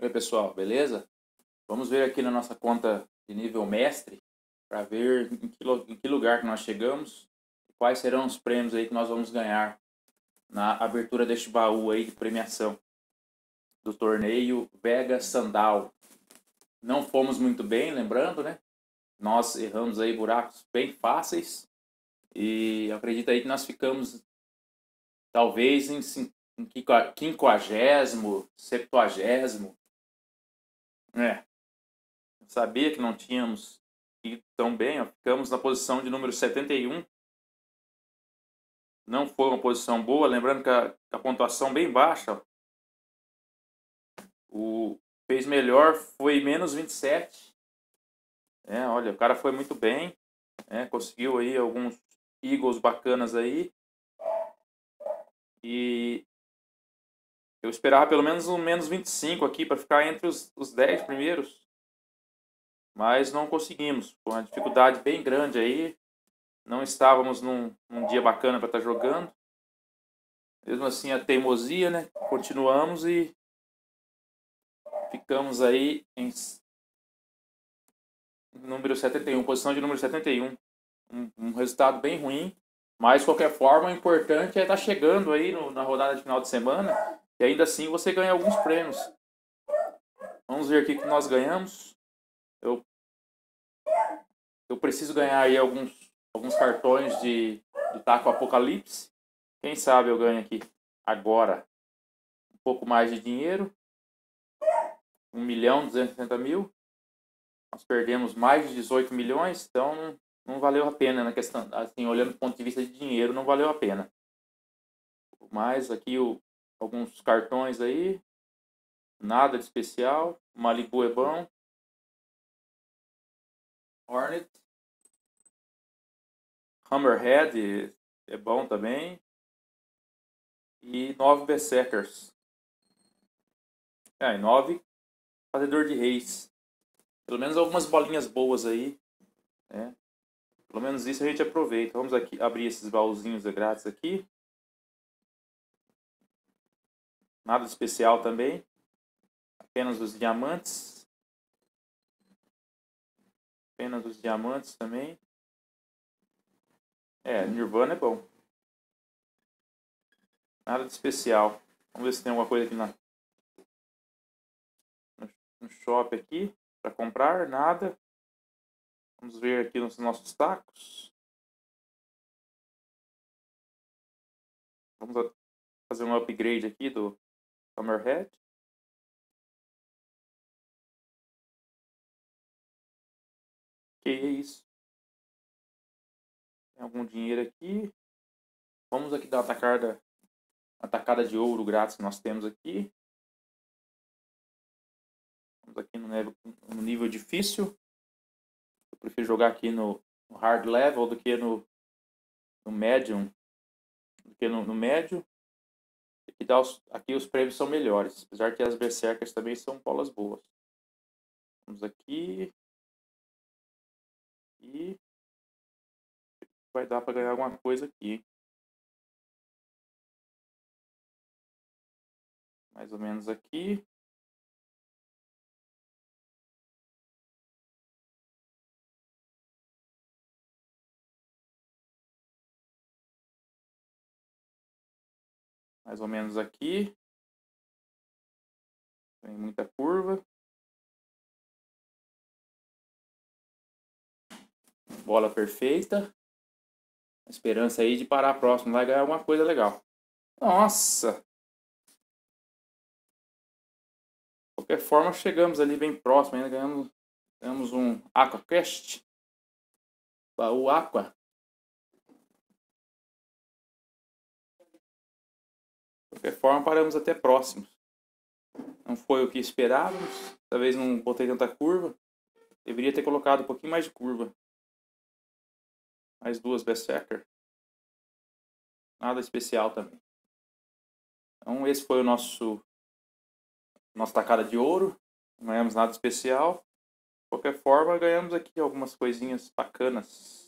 Oi pessoal, beleza? Vamos ver aqui na nossa conta de nível mestre para ver em que, em que, lugar que nós chegamos e quais serão os prêmios aí que nós vamos ganhar na abertura deste baú aí de premiação do torneio Vega Sandal. Não fomos muito bem, lembrando, né? Nós erramos aí buracos bem fáceis e acredito aí que nós ficamos talvez em quinquagésimo, septuagésimo. É. Sabia que não tínhamos ido tão bem, ó. ficamos na posição de número 71. Não foi uma posição boa, lembrando que a, a pontuação bem baixa. Ó. O fez melhor foi menos 27. É, olha, o cara foi muito bem. É, conseguiu aí alguns Eagles bacanas aí. E eu esperava pelo menos um menos 25 aqui para ficar entre os, os 10 primeiros. Mas não conseguimos. Foi uma dificuldade bem grande aí. Não estávamos num, num dia bacana para estar tá jogando. Mesmo assim, a teimosia, né? Continuamos e ficamos aí em número 71, posição de número 71. Um, um resultado bem ruim, mas de qualquer forma, o importante é estar tá chegando aí no, na rodada de final de semana e ainda assim você ganha alguns prêmios. Vamos ver aqui o que nós ganhamos. Eu, eu preciso ganhar aí alguns, alguns cartões de, de Taco Apocalipse. Quem sabe eu ganho aqui agora um pouco mais de dinheiro. 1 milhão 260 mil. Nós perdemos mais de 18 milhões, então não, não valeu a pena na questão, assim, olhando do ponto de vista de dinheiro, não valeu a pena. Mas aqui o, alguns cartões aí, nada de especial. Malibu é bom. Hornet. Hammerhead é bom também. E nove Berserkers. É, e nove Fazedor de Reis. Pelo menos algumas bolinhas boas aí. Né? Pelo menos isso a gente aproveita. Vamos aqui abrir esses baúzinhos grátis aqui. Nada especial também. Apenas os diamantes. Apenas os diamantes também. É, Nirvana é bom. Nada de especial. Vamos ver se tem alguma coisa aqui na, no shopping aqui para comprar. Nada. Vamos ver aqui nos nossos tacos. Vamos fazer um upgrade aqui do Hammerhead. Que é isso? Tem algum dinheiro aqui. Vamos aqui dar uma tacada de ouro grátis que nós temos aqui. Vamos aqui no nível, no nível difícil. Eu prefiro jogar aqui no, no hard level do que no, no medium. Do que no, no médio. Aqui, dá os, aqui os prêmios são melhores. Apesar que as berserkers também são bolas boas. Vamos aqui. E vai dar para ganhar alguma coisa aqui. Mais ou menos aqui. Mais ou menos aqui. Tem muita curva. Bola perfeita. esperança aí de parar próximo, vai ganhar alguma coisa legal. Nossa! De qualquer forma, chegamos ali bem próximo, ainda ganhamos, ganhamos um Aquacast. Baú Aqua. Qualquer forma, paramos até próximos. Não foi o que esperávamos. Talvez não botei tanta curva. Deveria ter colocado um pouquinho mais de curva. Mais duas Berserker. Nada especial também. Então esse foi o nosso nossa tacada de ouro. Não ganhamos nada especial. De qualquer forma, ganhamos aqui algumas coisinhas bacanas.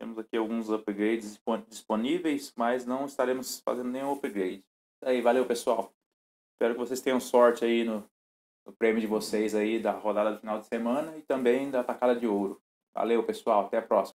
Temos aqui alguns upgrades disponíveis, mas não estaremos fazendo nenhum upgrade. Aí, valeu, pessoal. Espero que vocês tenham sorte aí no, no prêmio de vocês aí da rodada do final de semana e também da tacada de ouro. Valeu, pessoal. Até a próxima.